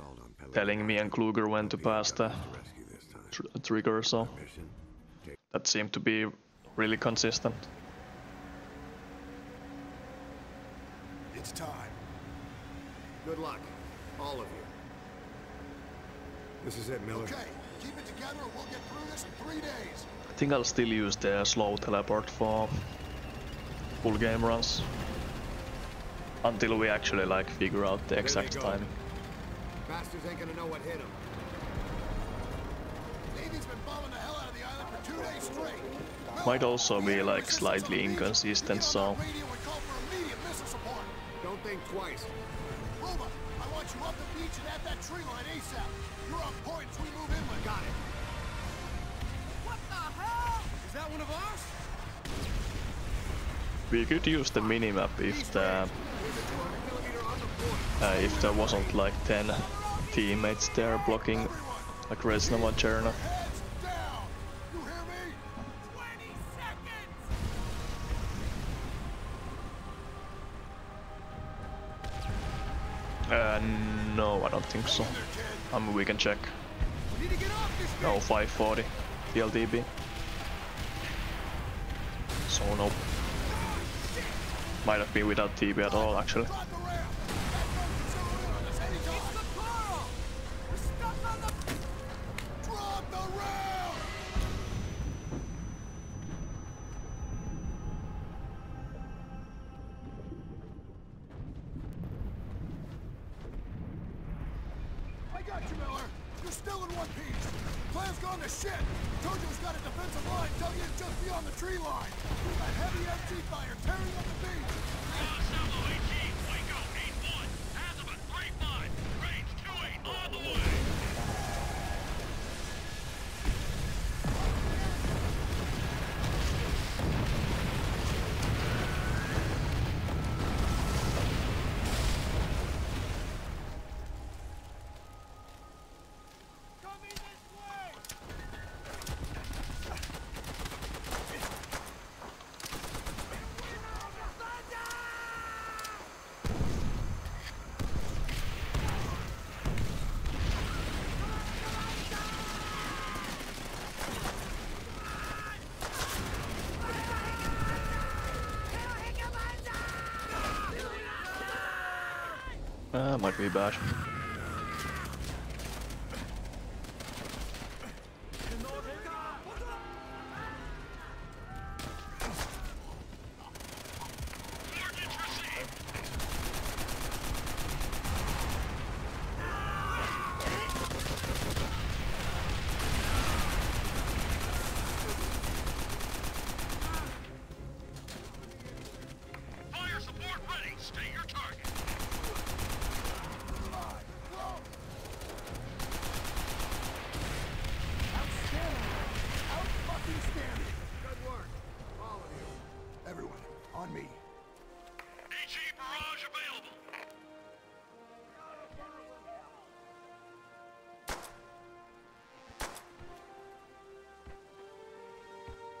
assault on Pelican telling me and Kluger when to pass the to rescue tr uh, trigger, so that seemed to be really consistent. It's time. Good luck, all of you. This is it, Miller. Okay, keep it together and we'll get through this in three days. I think I'll still use the slow teleport for full game runs. Until we actually like figure out the exact timing. Bastards ain't gonna know what hit them. Navy's been bombing the hell out of the island for two days straight. Might also be like slightly inconsistent, so Radio and call for immediate missile support. Don't think twice. Roma, I want you up the beach and at that tree line ASAP. You're on point as we move inland. Got it. What the hell? Is that one of ours? we could use the minimap if the Here's a 200 millimeter on the point. uh, if there wasn't like 10 teammates there blocking like? 20 seconds! Uh, no, I don't think so. I mean, we can check. No, 540 TLDB. So no. Might have been without TB at all, actually. Still in one piece. Plan's gone to shit. Tojo's got a defensive line you it's just beyond the tree line. We've got heavy MG fire tearing up the beach. Uh, might be bad.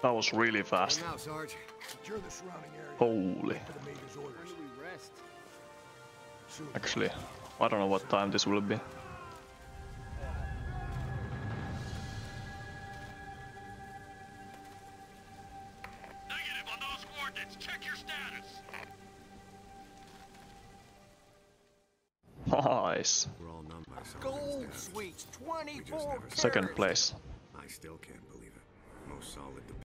That was really fast. Now, Sarge. Secure the surrounding area. Holy. For the major's orders. we rest? Soon. Actually, I don't know what time this will be. Negative on those coordinates. Check your status. Nice. We're all numb by some Gold status. sweets, We just 24 never Second place. I still can't believe it. Most solid